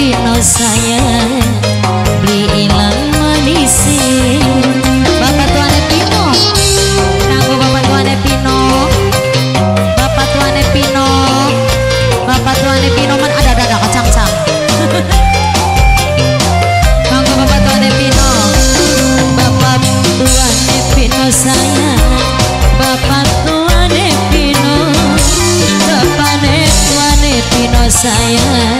Rino sayang beli ilang manisi Bapak Tuane Pino Kanggo Bapak Tuane Pino Bapak Tuane Pino Bapak Tuane Pino man ada-ada kacang kacang. Kanggo Bapak Tuane Pino Bapak Tuane Pino saya, Bapak Tuane Pino Bapak Tuane Pino saya.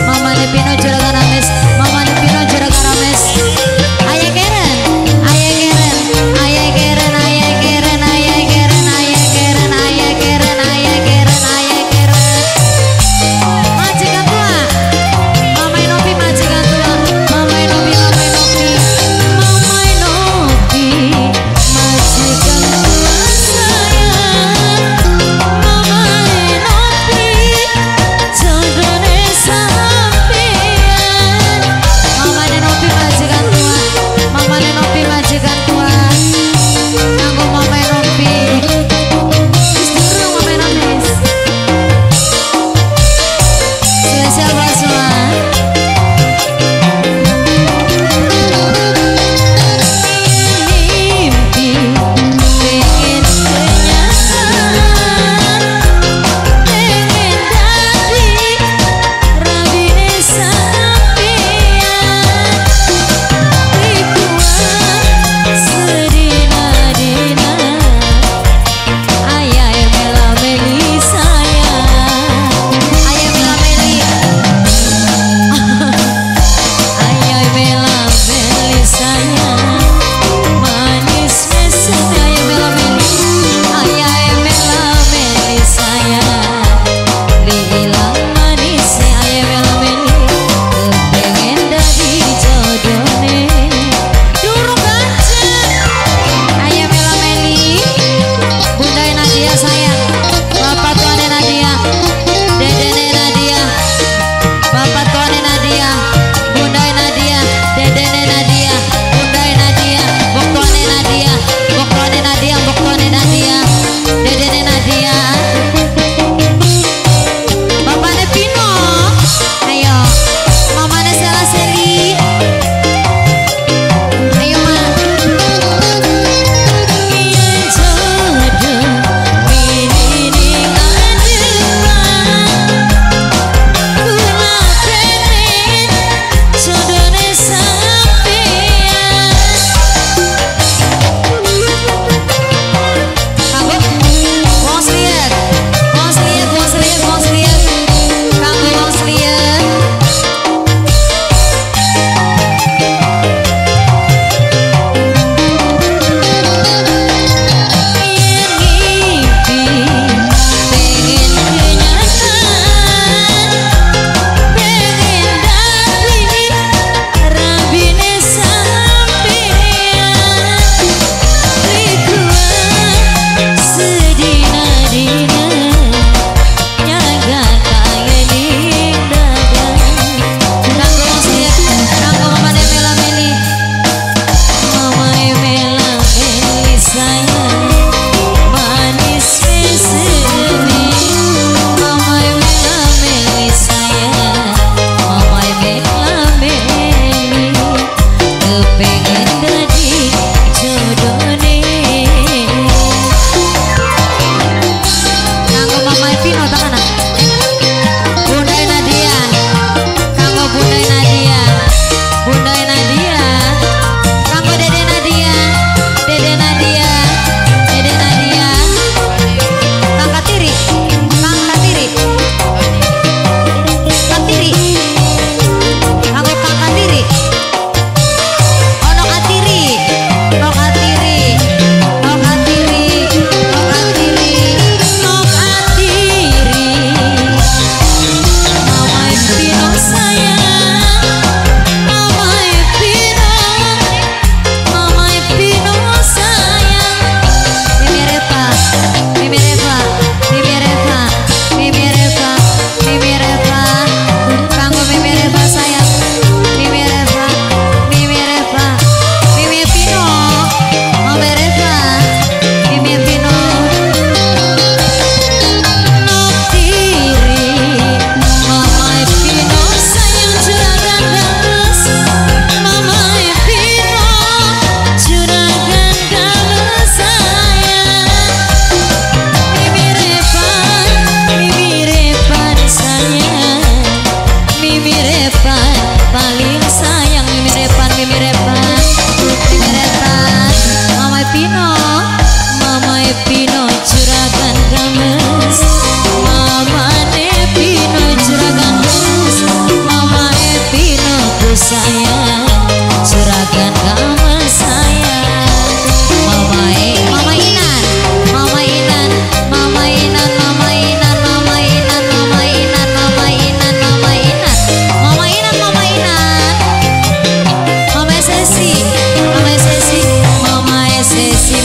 nothing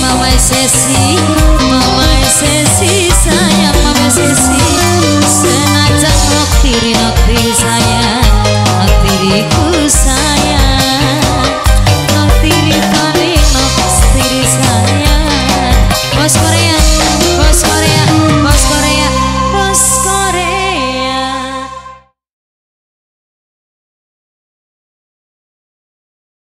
não é excessivo